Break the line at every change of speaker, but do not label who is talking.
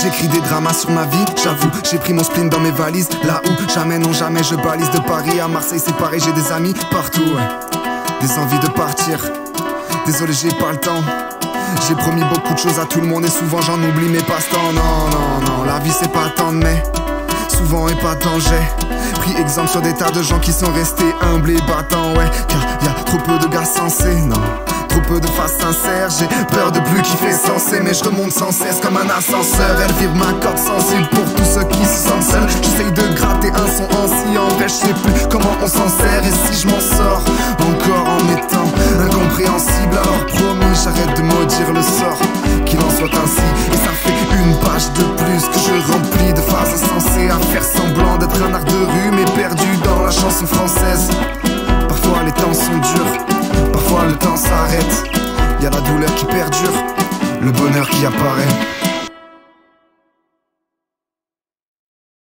J'écris des dramas sur ma vie, j'avoue, j'ai pris mon spleen dans mes valises. Là où jamais, non jamais, je balise de Paris à Marseille, c'est pareil, j'ai des amis partout. Des envies de partir, désolé, j'ai pas le temps. J'ai promis beaucoup de choses à tout le monde et souvent j'en oublie mes passe-temps. Non, non, non, la vie c'est pas tant mais souvent et pas j'ai pris exemple sur des tas de gens qui sont restés humbles et battants, ouais. Car y a trop peu de gars sensés, non. Trop peu de faces sincères, j'ai peur de plus kiffer sensé Mais je remonte sans cesse comme un ascenseur. Elle vibre ma corde sensible pour tous ceux qui se sentent seuls J'essaye de gratter un son ainsi en vrai je sais plus comment on s'en sert. Et si je m'en sors encore en étant incompréhensible Alors promis j'arrête de maudire le sort Qu'il en soit ainsi. Et ça fait une page de plus que je remplis de phrases insensées À faire semblant d'être un art de rue mais perdu dans la chanson française apparaît.